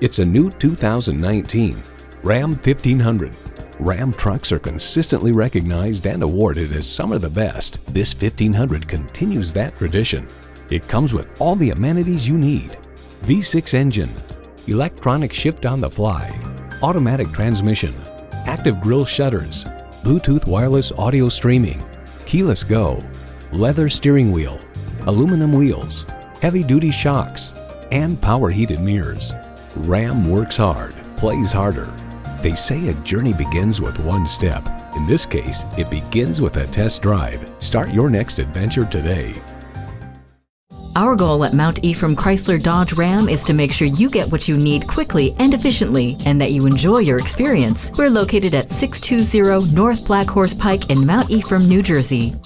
It's a new 2019 Ram 1500. Ram trucks are consistently recognized and awarded as some of the best. This 1500 continues that tradition. It comes with all the amenities you need. V6 engine, electronic shift on the fly, automatic transmission, active grille shutters, Bluetooth wireless audio streaming, keyless go, leather steering wheel, aluminum wheels, heavy-duty shocks, and power heated mirrors. Ram works hard, plays harder. They say a journey begins with one step. In this case, it begins with a test drive. Start your next adventure today. Our goal at Mount Ephraim Chrysler Dodge Ram is to make sure you get what you need quickly and efficiently and that you enjoy your experience. We're located at 620 North Black Horse Pike in Mount Ephraim, New Jersey.